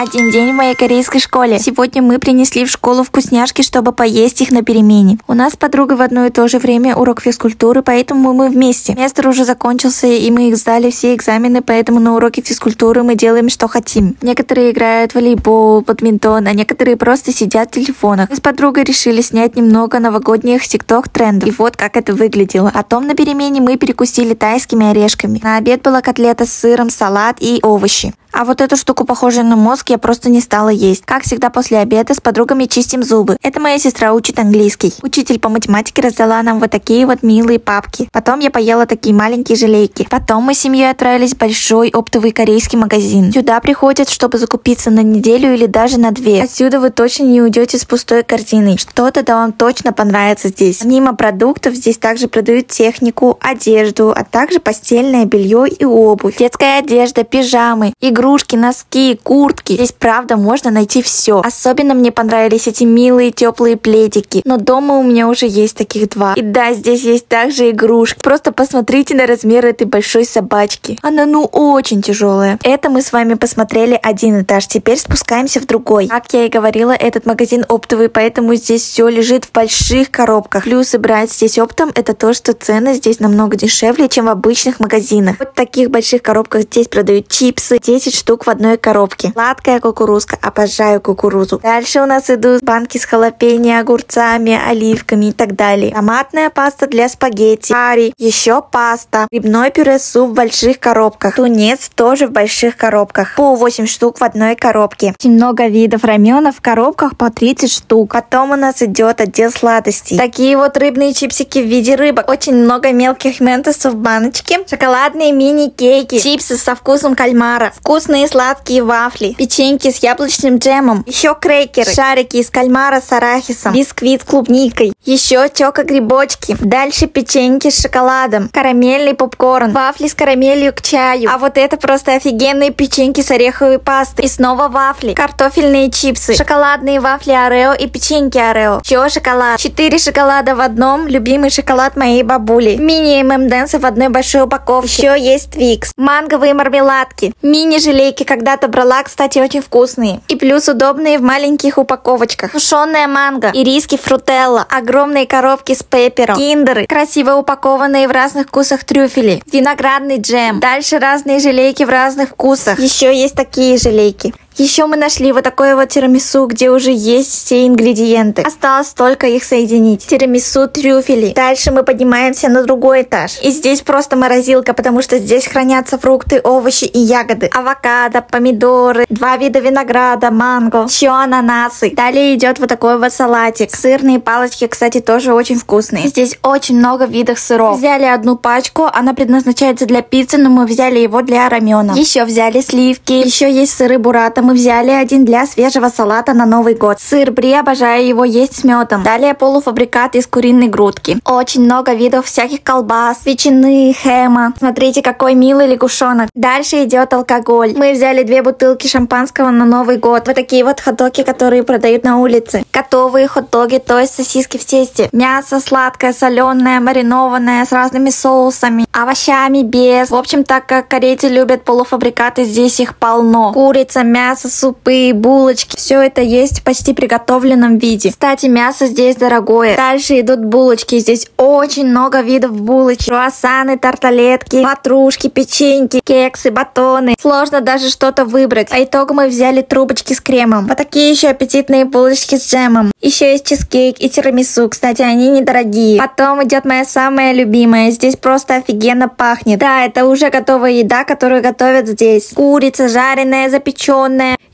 Один день в моей корейской школе. Сегодня мы принесли в школу вкусняшки, чтобы поесть их на перемене. У нас с подругой в одно и то же время урок физкультуры, поэтому мы вместе. Семестр уже закончился, и мы их сдали все экзамены, поэтому на уроке физкультуры мы делаем, что хотим. Некоторые играют в волейбол, бадминтон, а некоторые просто сидят в телефонах. Мы с подругой решили снять немного новогодних тикток трендов. И вот как это выглядело. Потом на перемене мы перекусили тайскими орешками. На обед была котлета с сыром, салат и овощи. А вот эту штуку, похожую на мозг, я просто не стала есть. Как всегда после обеда с подругами чистим зубы. Это моя сестра учит английский. Учитель по математике раздала нам вот такие вот милые папки. Потом я поела такие маленькие желейки. Потом мы с семьей отправились в большой оптовый корейский магазин. Сюда приходят, чтобы закупиться на неделю или даже на две. Отсюда вы точно не уйдете с пустой корзиной. Что-то да вам точно понравится здесь. Помимо продуктов, здесь также продают технику, одежду, а также постельное белье и обувь. Детская одежда, пижамы, игрушки игрушки, носки, куртки. Здесь правда можно найти все. Особенно мне понравились эти милые теплые пледики. Но дома у меня уже есть таких два. И да, здесь есть также игрушки. Просто посмотрите на размер этой большой собачки. Она ну очень тяжелая. Это мы с вами посмотрели один этаж. Теперь спускаемся в другой. Как я и говорила, этот магазин оптовый, поэтому здесь все лежит в больших коробках. Плюсы брать здесь оптом это то, что цены здесь намного дешевле, чем в обычных магазинах. Вот в таких больших коробках здесь продают чипсы. Здесь 10 штук в одной коробке. Сладкая кукурузка, обожаю кукурузу. Дальше у нас идут банки с халапеньо, огурцами, оливками и так далее. Томатная паста для спагетти, карри, еще паста, грибной пюре суп в больших коробках. Тунец тоже в больших коробках. По 8 штук в одной коробке. Очень много видов раменов в коробках по 30 штук. Потом у нас идет отдел сладостей. Такие вот рыбные чипсики в виде рыбок. Очень много мелких ментосов в баночке. Шоколадные мини-кейки. Чипсы со вкусом кальмара. Вкус вкусные сладкие вафли, печеньки с яблочным джемом, еще крекеры, шарики из кальмара с арахисом, бисквит с клубникой, еще чоко-грибочки, дальше печеньки с шоколадом, карамельный попкорн, вафли с карамелью к чаю. А вот это просто офигенные печеньки с ореховой пастой. И снова вафли, картофельные чипсы, шоколадные вафли Oreo и печеньки Oreo. Еще шоколад. Четыре шоколада в одном, любимый шоколад моей бабули. Мини M&M's ы в одной большой упаковке. Еще есть Twix. Манговые мармеладки. Мини желейки когда-то брала, кстати, очень вкусные. И плюс удобные в маленьких упаковочках. Сушеная манго, ириски фрутелла, огромные коробки с Pepero, киндеры, красиво упакованные в разных вкусах трюфели, виноградный джем. Дальше разные желейки в разных вкусах. Еще есть такие желейки. Еще мы нашли вот такое вот тирамису, где уже есть все ингредиенты. Осталось только их соединить. Тирамису трюфели. Дальше мы поднимаемся на другой этаж. И здесь просто морозилка, потому что здесь хранятся фрукты, овощи и ягоды. Авокадо, помидоры, два вида винограда, манго, еще ананасы. Далее идет вот такой вот салатик. Сырные палочки, кстати, тоже очень вкусные. Здесь очень много видов сыров. Взяли одну пачку, она предназначается для пиццы, но мы взяли его для рамена. Еще взяли сливки, еще есть сыры бурата, мы взяли один для свежего салата на Новый год. Сыр бри, обожаю его есть с медом. Далее полуфабрикат из куриной грудки. Очень много видов всяких колбас, ветчины, хэма. Смотрите, какой милый лягушонок. Дальше идет алкоголь. Мы взяли две бутылки шампанского на Новый год. Вот такие вот хот-доги, которые продают на улице. Готовые хот-доги, то есть сосиски в тесте. Мясо сладкое, соленое, маринованное, с разными соусами, овощами, без. В общем, так как корейцы любят полуфабрикаты, здесь их полно. Курица, мясо, мясо, супы, булочки. Все это есть в почти приготовленном виде. Кстати, мясо здесь дорогое. Дальше идут булочки. Здесь очень много видов булочек. Круассаны, тарталетки, ватрушки, печеньки, кексы, батоны. Сложно даже что-то выбрать. По итогу мы взяли трубочки с кремом. Вот такие еще аппетитные булочки с джемом. Еще есть чизкейк и тирамису. Кстати, они недорогие. Потом идет моя самая любимая. Здесь просто офигенно пахнет. Да, это уже готовая еда, которую готовят здесь. Курица жареная, запеченная,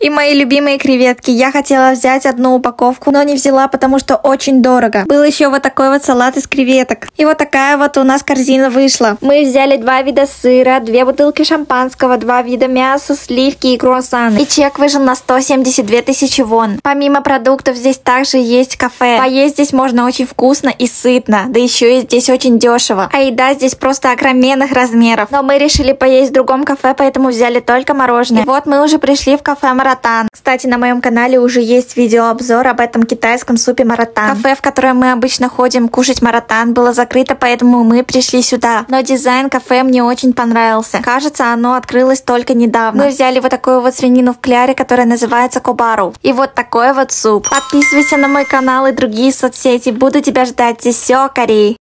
и мои любимые креветки. Я хотела взять одну упаковку, но не взяла, потому что очень дорого. Был еще вот такой вот салат из креветок. И вот такая вот у нас корзина вышла. Мы взяли два вида сыра, две бутылки шампанского, два вида мяса, сливки и круассаны. И чек вышел на 172 тысячи вон. Помимо продуктов здесь также есть кафе. Поесть здесь можно очень вкусно и сытно. Да еще и здесь очень дешево. А еда здесь просто огроменных размеров. Но мы решили поесть в другом кафе, поэтому взяли только мороженое. И вот мы уже пришли в кафе кафе Маратан. Кстати, на моем канале уже есть видеообзор об этом китайском супе Маратан. Кафе, в которое мы обычно ходим кушать Маратан, было закрыто, поэтому мы пришли сюда. Но дизайн кафе мне очень понравился. Кажется, оно открылось только недавно. Мы взяли вот такую вот свинину в кляре, которая называется кобару. И вот такой вот суп. Подписывайся на мой канал и другие соцсети. Буду тебя ждать. Здесь все, Кореи.